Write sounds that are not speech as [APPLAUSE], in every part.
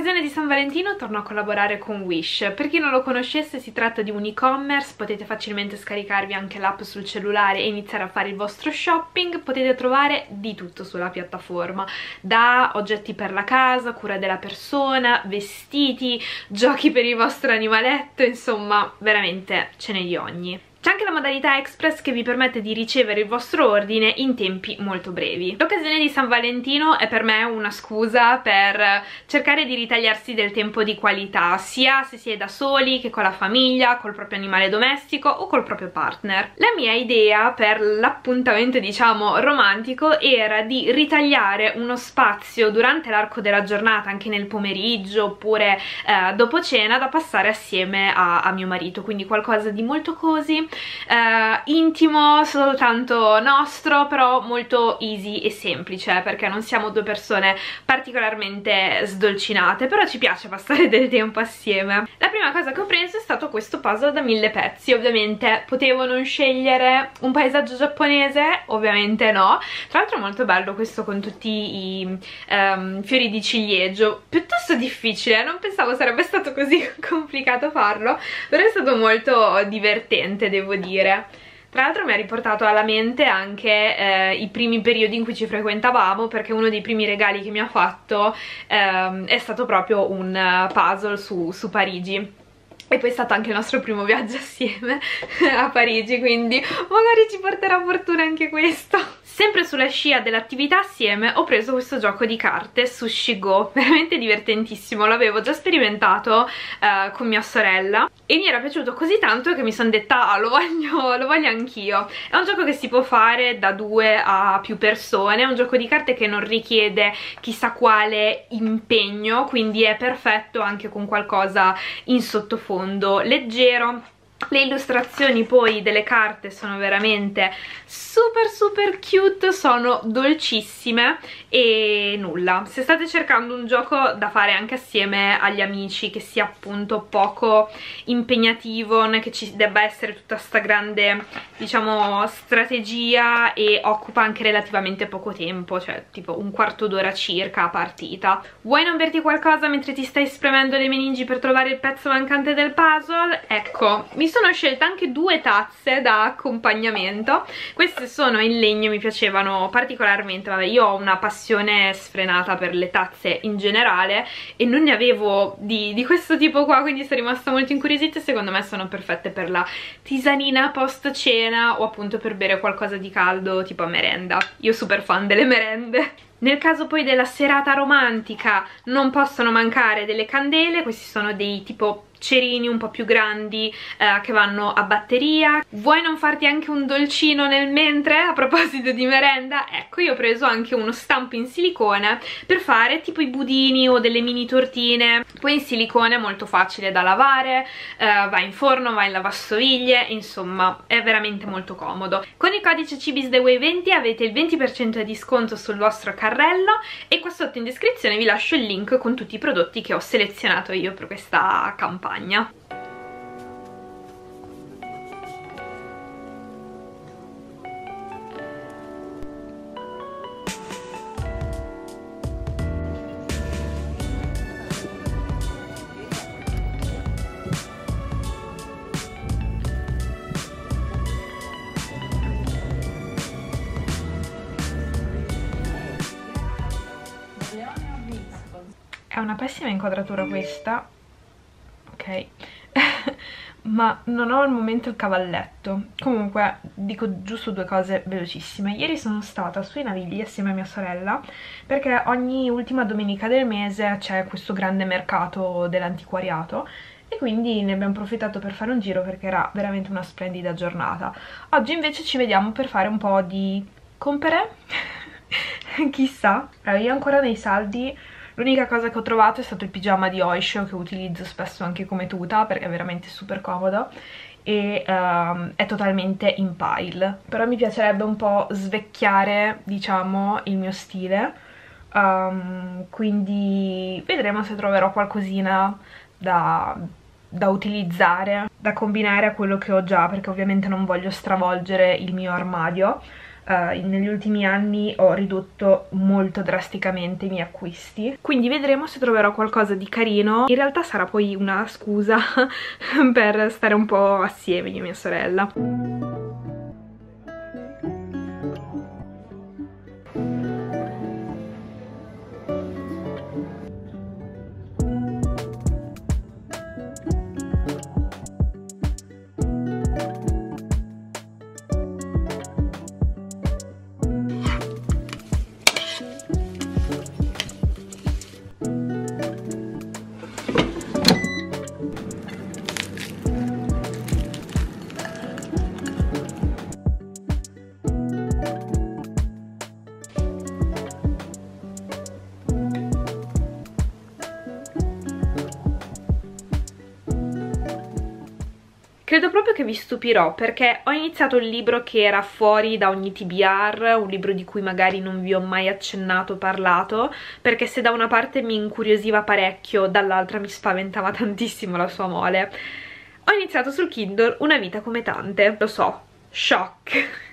occasione di San Valentino torno a collaborare con Wish. Per chi non lo conoscesse si tratta di un e-commerce, potete facilmente scaricarvi anche l'app sul cellulare e iniziare a fare il vostro shopping, potete trovare di tutto sulla piattaforma, da oggetti per la casa, cura della persona, vestiti, giochi per il vostro animaletto, insomma veramente ce n'è di ogni. C'è anche la modalità Express che vi permette di ricevere il vostro ordine in tempi molto brevi. L'occasione di San Valentino è per me una scusa per cercare di ritagliarsi del tempo di qualità, sia se si è da soli che con la famiglia, col proprio animale domestico o col proprio partner. La mia idea per l'appuntamento diciamo romantico era di ritagliare uno spazio durante l'arco della giornata, anche nel pomeriggio oppure eh, dopo cena, da passare assieme a, a mio marito, quindi qualcosa di molto cosy eh, intimo, soltanto nostro, però molto easy e semplice, perché non siamo due persone particolarmente sdolcinate, però ci piace passare del tempo assieme. La prima cosa che ho preso è stato questo puzzle da mille pezzi, ovviamente potevo non scegliere un paesaggio giapponese, ovviamente no, tra l'altro è molto bello questo con tutti i um, fiori di ciliegio, piuttosto difficile, non pensavo sarebbe stato così [LAUGHS] complicato farlo, però è stato molto divertente, devo devo dire tra l'altro mi ha riportato alla mente anche eh, i primi periodi in cui ci frequentavamo perché uno dei primi regali che mi ha fatto eh, è stato proprio un puzzle su, su Parigi e poi è stato anche il nostro primo viaggio [LAUGHS] assieme a Parigi, quindi magari ci porterà fortuna anche questo. Sempre sulla scia dell'attività assieme ho preso questo gioco di carte, Sushi Go, [LAUGHS] veramente divertentissimo, l'avevo già sperimentato uh, con mia sorella e mi era piaciuto così tanto che mi sono detta ah, lo voglio, [LAUGHS] lo voglio anch'io. È un gioco che si può fare da due a più persone, è un gioco di carte che non richiede chissà quale impegno, quindi è perfetto anche con qualcosa in sottofondo leggero le illustrazioni poi delle carte sono veramente super super cute, sono dolcissime e nulla. Se state cercando un gioco da fare anche assieme agli amici, che sia appunto poco impegnativo, che ci debba essere tutta sta grande, diciamo, strategia e occupa anche relativamente poco tempo, cioè tipo un quarto d'ora circa a partita. Vuoi non berti qualcosa mentre ti stai spremendo le meningi per trovare il pezzo mancante del puzzle? Ecco, mi sono scelta anche due tazze da accompagnamento. Queste sono in legno, mi piacevano particolarmente. Vabbè io ho una passione sfrenata per le tazze in generale e non ne avevo di, di questo tipo qua quindi sono rimasta molto incuriosita e secondo me sono perfette per la tisanina post cena o appunto per bere qualcosa di caldo tipo a merenda. Io super fan delle merende. Nel caso poi della serata romantica non possono mancare delle candele, questi sono dei tipo cerini un po' più grandi eh, che vanno a batteria. Vuoi non farti anche un dolcino nel mentre a proposito di merenda? Ecco io ho preso anche uno stampo in silicone per fare tipo i budini o delle mini tortine. Poi in silicone è molto facile da lavare eh, va in forno, va in lavastoviglie insomma è veramente molto comodo. Con il codice CIBISTHEWAY20 avete il 20% di sconto sul vostro carrello e qua sotto in descrizione vi lascio il link con tutti i prodotti che ho selezionato io per questa campagna campagna. È una pessima inquadratura questa ok. [LAUGHS] Ma non ho al momento il cavalletto. Comunque dico giusto due cose velocissime. Ieri sono stata sui Navigli assieme a mia sorella perché ogni ultima domenica del mese c'è questo grande mercato dell'antiquariato e quindi ne abbiamo approfittato per fare un giro perché era veramente una splendida giornata. Oggi invece ci vediamo per fare un po' di compere. [LAUGHS] Chissà. Allora, io ancora nei saldi L'unica cosa che ho trovato è stato il pigiama di Oisho che utilizzo spesso anche come tuta perché è veramente super comodo e um, è totalmente in pile. Però mi piacerebbe un po' svecchiare diciamo il mio stile. Um, quindi vedremo se troverò qualcosina da, da utilizzare da combinare a quello che ho già perché ovviamente non voglio stravolgere il mio armadio Uh, negli ultimi anni ho ridotto molto drasticamente i miei acquisti. Quindi vedremo se troverò qualcosa di carino. In realtà sarà poi una scusa [LAUGHS] per stare un po' assieme io e mia sorella Credo proprio che vi stupirò perché ho iniziato un libro che era fuori da ogni TBR, un libro di cui magari non vi ho mai accennato o parlato, perché se da una parte mi incuriosiva parecchio, dall'altra mi spaventava [LAUGHS] tantissimo la sua mole. Ho iniziato sul Kindle Una vita come tante, lo so, shock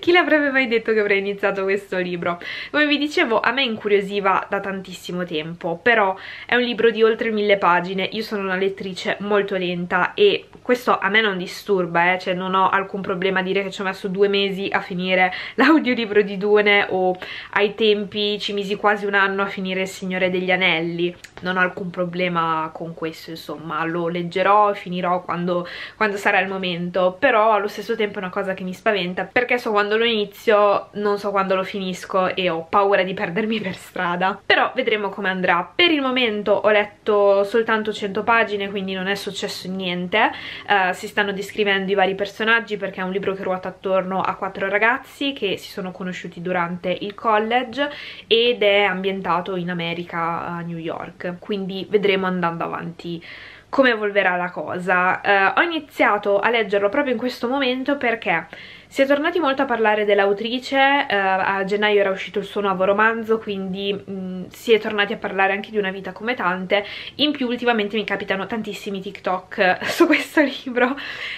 Chi l'avrebbe mai detto che avrei iniziato questo libro? Come vi dicevo, a me incuriosiva da tantissimo tempo, però è un libro di oltre mille pagine, io sono una lettrice molto lenta e questo a me non disturba, eh? cioè non ho alcun problema a dire che ci ho messo due mesi a finire [LAUGHS] l'audiolibro di Dune o ai tempi ci misi quasi un anno a finire Il Signore degli Anelli, non ho alcun problema con questo, insomma, lo leggerò e finirò quando, quando sarà il momento, però allo stesso tempo è una cosa che mi spaventa perché so quando lo inizio, non so quando lo finisco e ho paura di perdermi per strada. Però vedremo come andrà. Per il momento ho letto soltanto 100 pagine, quindi non è successo niente. Uh, si stanno descrivendo i vari personaggi perché è un libro che ruota attorno a quattro ragazzi che si sono conosciuti durante il college ed è ambientato in America, a New York. Quindi vedremo andando avanti come evolverà la cosa. Uh, ho iniziato a leggerlo proprio in questo momento perché si è tornati molto a parlare dell'autrice, eh, a gennaio era uscito il suo nuovo romanzo, quindi mh, mm, si è tornati a parlare anche di una vita come tante, in più ultimamente mi capitano tantissimi TikTok su questo libro,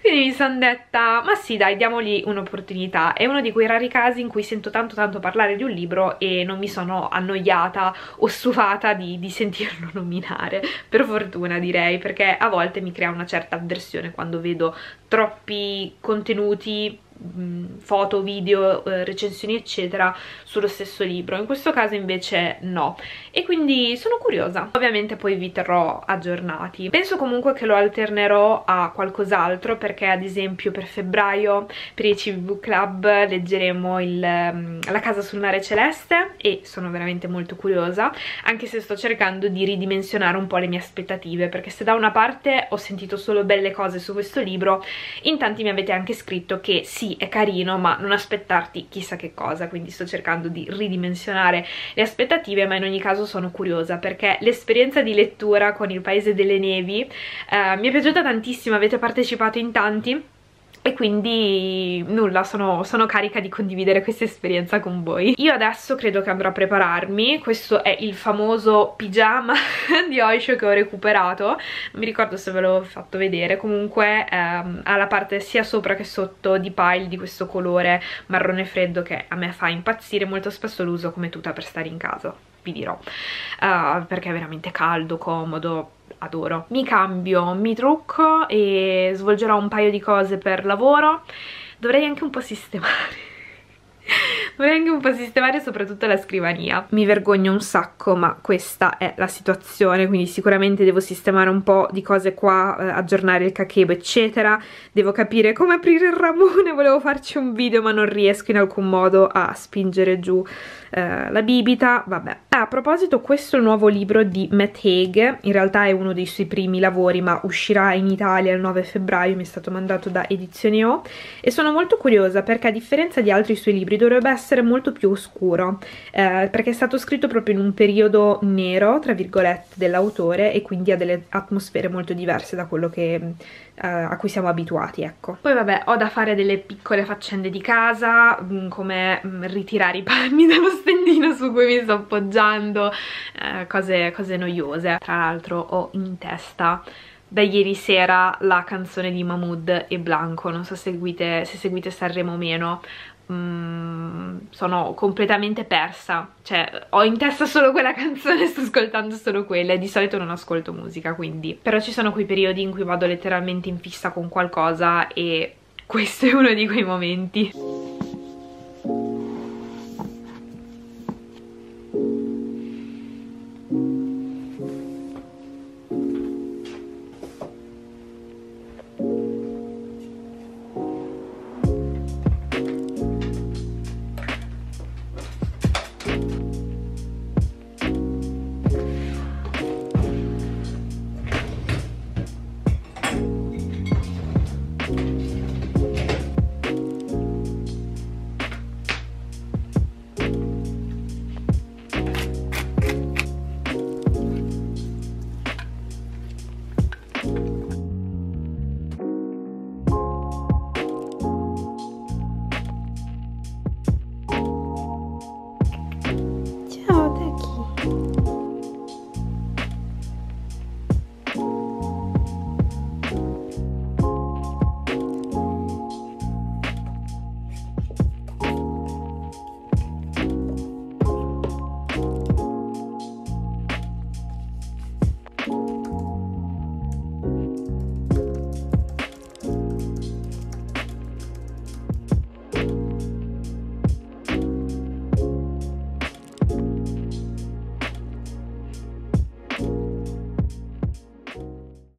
quindi mi sono detta, ma sì dai, diamogli un'opportunità, è uno di quei rari casi in cui sento tanto tanto parlare di un libro e non mi sono annoiata o stufata di, di sentirlo [LAUGHS] nominare, per fortuna direi, perché a volte mi crea una certa avversione quando vedo troppi contenuti Mm, foto, video, eh, recensioni eccetera sullo stesso libro. In questo caso invece no. E quindi sono curiosa. Ovviamente poi vi terrò aggiornati. Penso comunque che lo alternerò a qualcos'altro perché ad esempio per febbraio per il CV Club leggeremo il, La casa sul mare celeste e sono veramente molto curiosa anche se sto cercando di ridimensionare un po' le mie aspettative perché se da una parte ho sentito solo belle cose su questo libro in tanti mi avete anche scritto che sì sì è carino ma non aspettarti chissà che cosa quindi sto cercando di ridimensionare le aspettative ma in ogni caso sono curiosa perché l'esperienza di lettura con il Paese delle Nevi eh, mi è piaciuta tantissimo avete partecipato in tanti e quindi nulla, sono, sono, carica di condividere questa esperienza con voi. Io adesso credo che andrò a prepararmi, questo è il famoso pigiama [LAUGHS] di Oisho che ho recuperato, non mi ricordo se ve l'ho fatto vedere, comunque ehm, ha la parte sia sopra che sotto di pile di questo colore marrone freddo che a me fa impazzire, molto spesso lo uso come tuta per stare in casa, vi dirò, uh, perché è veramente caldo, comodo, adoro. Mi cambio, mi trucco e svolgerò un paio di cose per lavoro. Dovrei anche un po' sistemare Vorrei anche un po' sistemare soprattutto la scrivania. Mi vergogno un sacco, ma questa è la situazione, quindi sicuramente devo sistemare un po' di cose qua, eh, aggiornare il kakebo, eccetera. Devo capire come aprire il ramone, [LAUGHS] volevo farci un video, ma non riesco in alcun modo a spingere giù eh, la bibita, vabbè. Ah, a proposito, questo è il nuovo libro di Matt Haig, in realtà è uno dei suoi primi lavori, ma uscirà in Italia il 9 febbraio, mi è stato mandato da Edizione O, e sono molto curiosa perché a differenza di altri suoi libri dovrebbe essere essere molto più oscuro eh, perché è stato scritto proprio in un periodo nero tra virgolette dell'autore e quindi ha delle atmosfere molto diverse da quello che, eh, a cui siamo abituati ecco. Poi vabbè ho da fare delle piccole faccende di casa mm, come mm, ritirare i panni [LAUGHS] dallo stendino su cui mi sto appoggiando eh, cose, cose noiose. Tra l'altro ho in testa da ieri sera la canzone di Mahmood e Blanco, non so se seguite, se seguite Sanremo o meno, mm, sono completamente persa, cioè ho in testa solo quella [LAUGHS] canzone, sto ascoltando solo quella e di solito non ascolto musica quindi, però ci sono quei periodi in cui vado letteralmente in fissa con qualcosa e questo è uno di quei momenti.